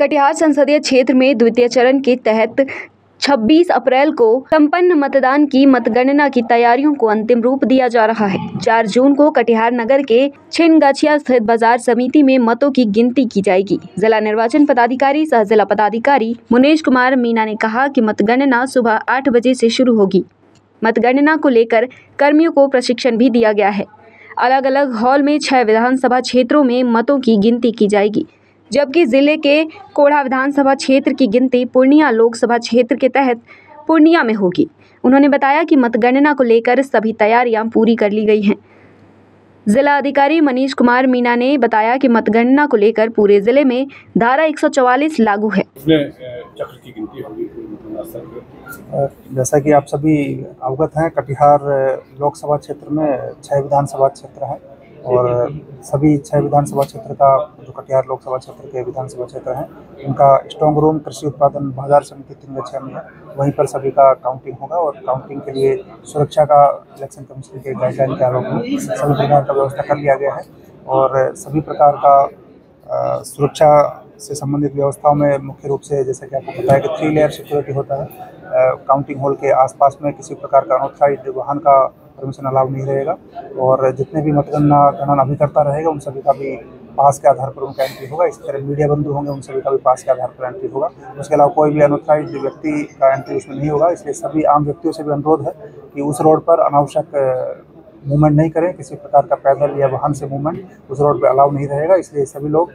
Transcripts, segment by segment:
कटिहार संसदीय क्षेत्र में द्वितीय चरण के तहत 26 अप्रैल को संपन्न मतदान की मतगणना की तैयारियों को अंतिम रूप दिया जा रहा है। 4 जून को कटिहार नगर के छिनगछिया स्थित बाज़ार समिति में मतों की गिनती की जाएगी। जिला निर्वाचन पदाधिकारी सह जिला पदाधिकारी मुनेश कुमार मीना ने कहा कि मतगणना सुबह आठ बजे से शुरू होगी। मतगणना को लेकर कर्मियों को प्रशिक्षण भी दिया गया है। अलग अलग हॉल में छह विधानसभा क्षेत्रों में मतों की गिनती की जाएगी। जबकि ज़िले के कोढ़ा विधानसभा क्षेत्र की गिनती पूर्णिया लोकसभा क्षेत्र के तहत पूर्णिया में होगी। उन्होंने बताया कि मतगणना को लेकर सभी तैयारियाँ पूरी कर ली गई हैं। जिला अधिकारी मनीष कुमार मीना ने बताया कि मतगणना को लेकर पूरे ज़िले में धारा 144 लागू है। जैसा कि आप सभी अवगत हैं कटिहार लोकसभा क्षेत्र में छह विधानसभा क्षेत्र हैं। और सभी छह विधानसभा क्षेत्र का, जो कटिहार लोकसभा क्षेत्र के विधानसभा क्षेत्र हैं, उनका स्ट्रॉन्ग रूम कृषि उत्पादन बाज़ार समिति तीन छः में है। वहीं पर सभी का काउंटिंग होगा और काउंटिंग के लिए सुरक्षा का इलेक्शन कमीशन के गाइडलाइन के आलोक में सभी प्रकार का व्यवस्था कर लिया गया है। और सभी प्रकार का सुरक्षा से संबंधित व्यवस्थाओं में मुख्य रूप से, जैसे कि आपको है कि थ्री लेयर सिक्योरिटी होता है। काउंटिंग हॉल के आसपास में किसी प्रकार का अनऑथराइज वाहन का परमिशन अलाउ नहीं रहेगा। और जितने भी मतगणना गणना अभिकर्ता रहेगा, उन सभी का भी पास के आधार पर उनका एंट्री होगा। इसी तरह मीडिया बंधु होंगे, उन सभी का भी पास के आधार पर एंट्री होगा। उसके अलावा कोई भी अनऑथराइज व्यक्ति का एंट्री उसमें नहीं होगा। इसलिए सभी आम व्यक्तियों से भी अनुरोध है कि उस रोड पर अनावश्यक मूवमेंट नहीं करें। किसी प्रकार का पैदल या वाहन से मूवमेंट उस रोड पर अलाउ नहीं रहेगा। इसलिए सभी लोग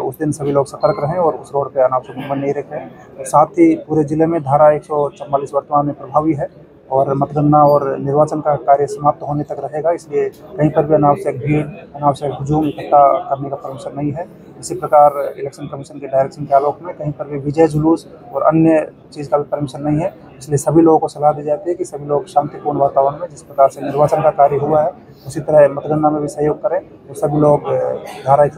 उस दिन सभी लोग सतर्क रहें और उस रोड पर अनावश्यक मूवमेंट नहीं रखें। साथ ही पूरे ज़िले में धारा एक वर्तमान में प्रभावी है। और मतगणना और निर्वाचन का कार्य समाप्त होने तक रहेगा, इसलिए कहीं पर भी अनावश्यक भीड़, अनावश्यक हजूम, इकट्ठा करने का परमिशन नहीं है। इसी प्रकार इलेक्शन कमीशन के डायरेक्शन के आलोक में कहीं पर भी विजय, जुलूस और अन्य चीज़ का भी परमिशन नहीं है। इसलिए सभी लोगों को सलाह दी जाती है कि सभी लोग शांतिपूर्ण वातावरण में जिस प्रकार से निर्वाचन का कार्य हुआ है, उसी तरह मतगणना में भी सहयोग करें तो सभी लोग धारा एक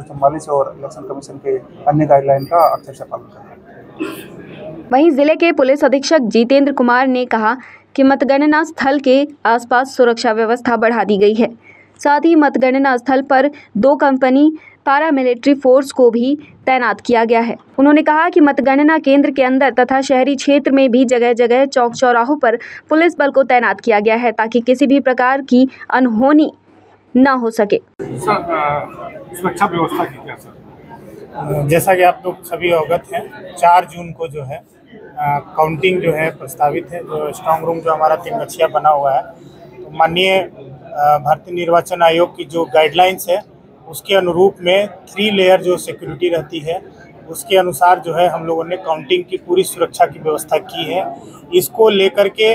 और इलेक्शन कमीशन के अन्य गाइडलाइन का अक्षर से पालन करें। वहीं ज़िले के पुलिस अधीक्षक जितेंद्र कुमार ने कहा कि मतगणना स्थल के आसपास सुरक्षा व्यवस्था बढ़ा दी गई है। साथ ही मतगणना स्थल पर दो कंपनी पारामिलिट्री फोर्स को भी तैनात किया गया है। उन्होंने कहा कि मतगणना केंद्र के अंदर तथा शहरी क्षेत्र में भी जगह जगह चौक चौराहों पर पुलिस बल को तैनात किया गया है ताकि किसी भी प्रकार की अनहोनी न हो सके। सुरक्षा व्यवस्था की क्या सर? जैसा कि आप लोग सभी अवगत हैं चार जून को जो है काउंटिंग जो है प्रस्तावित है, जो स्ट्रांग रूम जो हमारा तीन गछिया बना हुआ है। तो माननीय भारतीय निर्वाचन आयोग की जो गाइडलाइंस है, उसके अनुरूप में थ्री लेयर जो सिक्योरिटी रहती है, उसके अनुसार जो है हम लोगों ने काउंटिंग की पूरी सुरक्षा की व्यवस्था की है। इसको लेकर के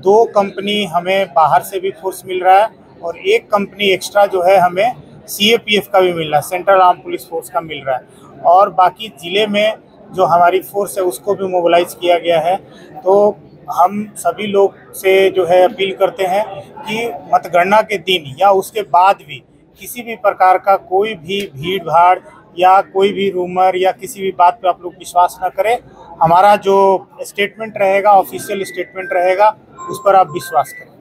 दो कंपनी हमें बाहर से भी फोर्स मिल रहा है और एक कंपनी एक्स्ट्रा जो है हमें सीएपीएफ का भी मिल रहा है सेंट्रल आर्म पुलिस फोर्स का मिल रहा है। और बाकी ज़िले में जो हमारी फोर्स है, उसको भी मोबिलाइज किया गया है। तो हम सभी लोग से जो है अपील करते हैं कि मतगणना के दिन या उसके बाद भी किसी भी प्रकार का कोई भी भीड़ भाड़ या कोई भी रूमर या किसी भी बात पे आप लोग विश्वास ना करें। हमारा जो स्टेटमेंट रहेगा ऑफिशियल स्टेटमेंट रहेगा, उस पर आप विश्वास करें।